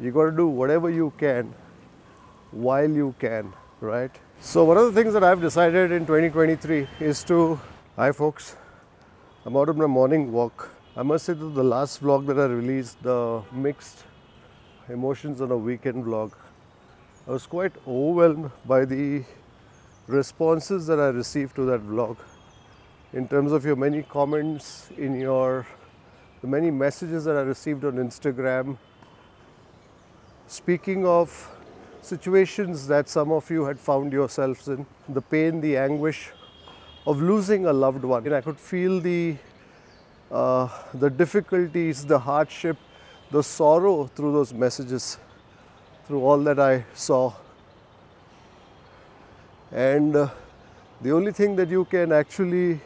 You got to do whatever you can while you can, right? So, one of the things that I've decided in 2023 is to, hi folks, I'm out on my morning walk. I must say that the last vlog that I released, the mixed emotions on a weekend vlog, I was quite overwhelmed by the responses that I received to that vlog in terms of your many comments, in your the many messages that I received on Instagram. Speaking of situations that some of you had found yourselves in, the pain, the anguish of losing a loved one. And I could feel the uh, the difficulties, the hardship, the sorrow through those messages, through all that I saw. And uh, the only thing that you can actually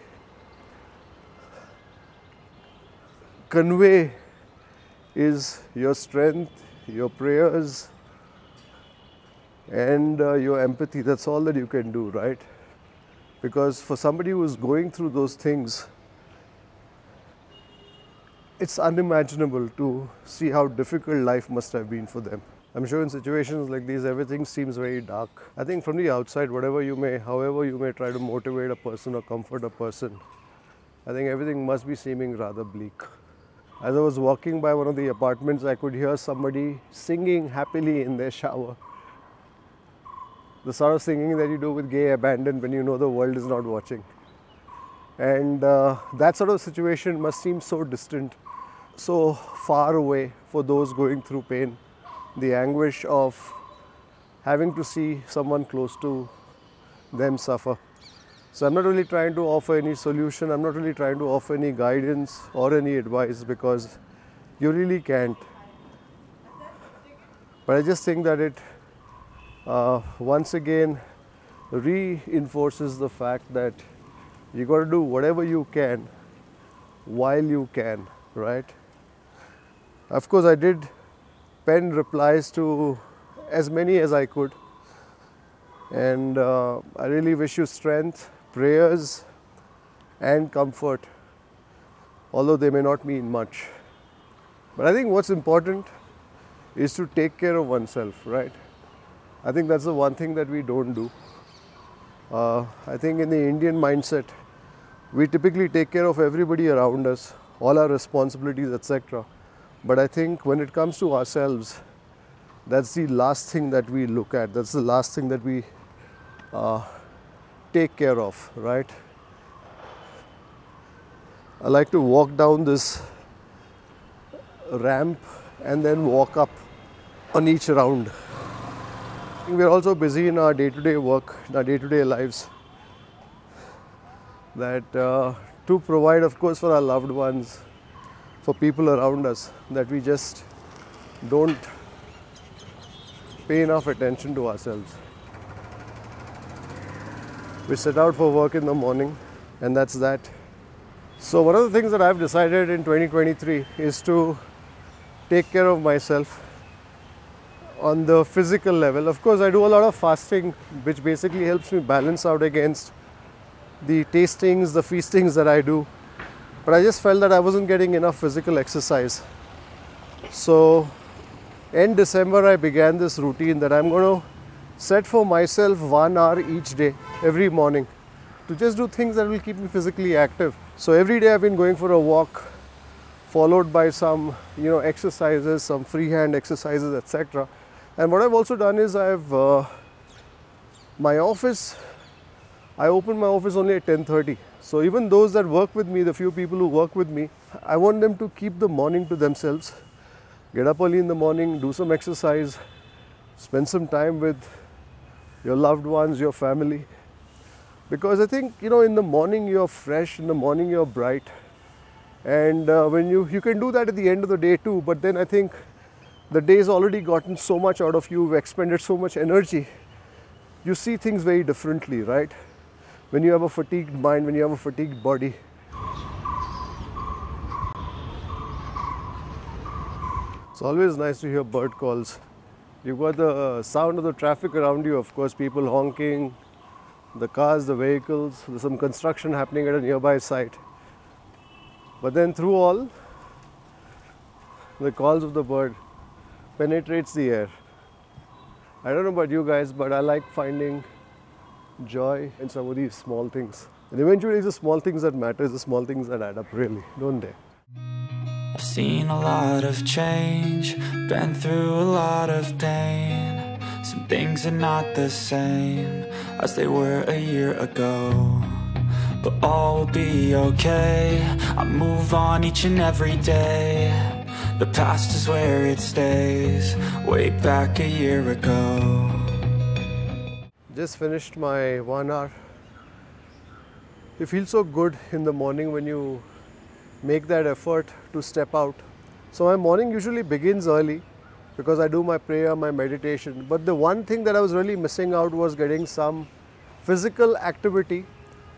convey is your strength, your prayers, and uh, your empathy. That's all that you can do, right? Because for somebody who is going through those things, it's unimaginable to see how difficult life must have been for them. I'm sure in situations like these, everything seems very dark. I think from the outside, whatever you may, however you may try to motivate a person or comfort a person, I think everything must be seeming rather bleak. As I was walking by one of the apartments, I could hear somebody singing happily in their shower. The sort of singing that you do with gay abandon when you know the world is not watching. And uh, that sort of situation must seem so distant, so far away for those going through pain. The anguish of having to see someone close to them suffer. So I'm not really trying to offer any solution, I'm not really trying to offer any guidance or any advice because you really can't. But I just think that it uh, once again reinforces the fact that you got to do whatever you can while you can, right? Of course, I did pen replies to as many as I could, and uh, I really wish you strength, prayers, and comfort, although they may not mean much. But I think what's important is to take care of oneself, right? I think that's the one thing that we don't do. Uh, I think in the Indian mindset, we typically take care of everybody around us, all our responsibilities, etc. But I think when it comes to ourselves, that's the last thing that we look at. That's the last thing that we uh, take care of, right? I like to walk down this ramp and then walk up on each round. We're also busy in our day to day work, in our day to day lives that uh, to provide, of course, for our loved ones, for people around us, that we just don't pay enough attention to ourselves. We set out for work in the morning, and that's that. So, one of the things that I've decided in 2023 is to take care of myself on the physical level. Of course, I do a lot of fasting, which basically helps me balance out against the tastings, the feastings that I do. But I just felt that I wasn't getting enough physical exercise. So, in December, I began this routine that I'm going to set for myself one hour each day, every morning, to just do things that will keep me physically active. So, every day I've been going for a walk, followed by some, you know, exercises, some freehand exercises, etc. And what I've also done is I've uh, my office I open my office only at 10:30. So even those that work with me, the few people who work with me, I want them to keep the morning to themselves. Get up early in the morning, do some exercise, spend some time with your loved ones, your family. Because I think you know, in the morning you're fresh, in the morning you're bright, and uh, when you you can do that at the end of the day too. But then I think the day's already gotten so much out of you, you've expended so much energy. You see things very differently, right? when you have a fatigued mind, when you have a fatigued body. It's always nice to hear bird calls. You've got the sound of the traffic around you, of course, people honking, the cars, the vehicles, there's some construction happening at a nearby site. But then through all, the calls of the bird, penetrates the air. I don't know about you guys, but I like finding joy in some of these small things. And eventually, it's the small things that matter, it's the small things that add up, really, don't they? I've seen a lot of change, been through a lot of pain. Some things are not the same as they were a year ago. But all will be okay. I move on each and every day. The past is where it stays, way back a year ago. Just finished my one hour. You feel so good in the morning when you make that effort to step out. So my morning usually begins early because I do my prayer, my meditation. But the one thing that I was really missing out was getting some physical activity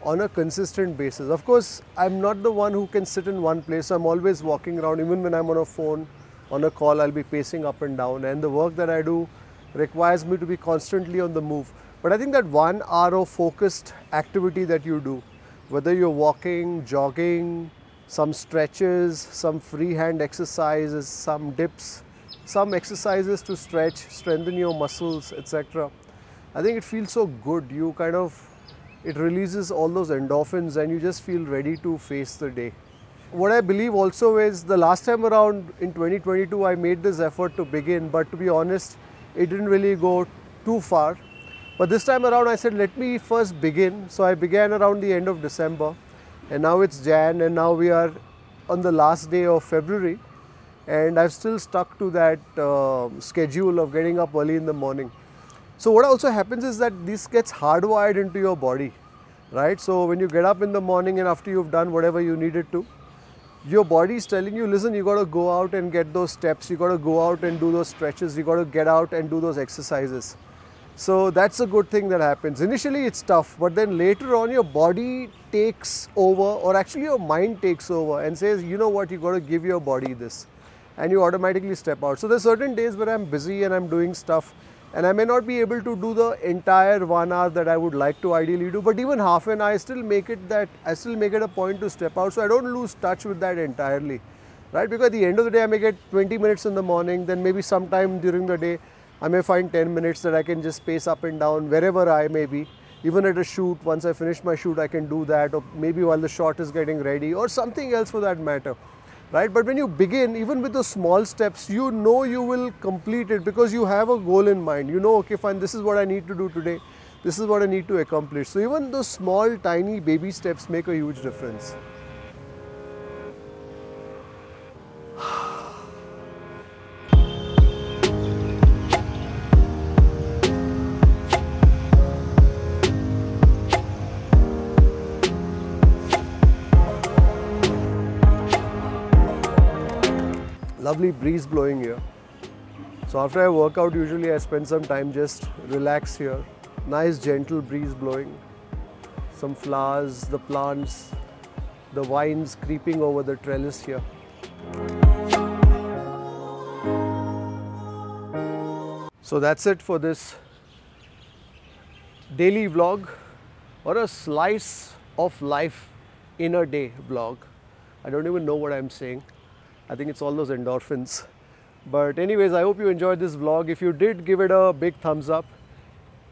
on a consistent basis. Of course, I'm not the one who can sit in one place. I'm always walking around. Even when I'm on a phone, on a call, I'll be pacing up and down. And the work that I do requires me to be constantly on the move. But I think that one hour of focused activity that you do, whether you're walking, jogging, some stretches, some freehand exercises, some dips, some exercises to stretch, strengthen your muscles, etc. I think it feels so good. You kind of, it releases all those endorphins and you just feel ready to face the day. What I believe also is the last time around in 2022, I made this effort to begin, but to be honest, it didn't really go too far. But this time around, I said, let me first begin. So I began around the end of December, and now it's Jan, and now we are on the last day of February and I've still stuck to that uh, schedule of getting up early in the morning. So what also happens is that this gets hardwired into your body, right? So when you get up in the morning and after you've done whatever you needed to, your body is telling you, listen, you got to go out and get those steps, you got to go out and do those stretches, you got to get out and do those exercises. So that's a good thing that happens. Initially it's tough, but then later on your body takes over or actually your mind takes over and says, you know what, you got to give your body this and you automatically step out. So there's certain days where I'm busy and I'm doing stuff and I may not be able to do the entire one hour that I would like to ideally do, but even half an hour, I still make it that I still make it a point to step out, so I don't lose touch with that entirely, right? Because at the end of the day, I may get 20 minutes in the morning, then maybe sometime during the day, I may find 10 minutes that I can just pace up and down wherever I may be. Even at a shoot, once I finish my shoot, I can do that, or maybe while the shot is getting ready, or something else for that matter right? But when you begin, even with the small steps, you know you will complete it because you have a goal in mind. You know, okay, fine, this is what I need to do today. This is what I need to accomplish. So even those small, tiny baby steps make a huge difference. Lovely breeze blowing here. So after I work out, usually I spend some time just relax here. Nice gentle breeze blowing. Some flowers, the plants, the vines creeping over the trellis here. So that's it for this daily vlog or a slice of life in a day vlog. I don't even know what I'm saying. I think it's all those endorphins. But anyways, I hope you enjoyed this vlog. If you did, give it a big thumbs up.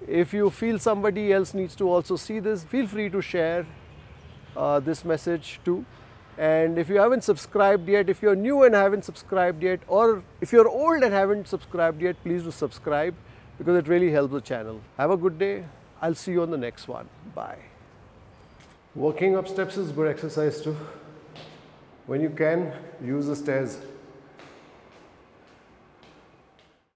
If you feel somebody else needs to also see this, feel free to share uh, this message too. And if you haven't subscribed yet, if you're new and haven't subscribed yet, or if you're old and haven't subscribed yet, please do subscribe because it really helps the channel. Have a good day. I'll see you on the next one. Bye. Walking up steps is good exercise too. When you can, use the stairs.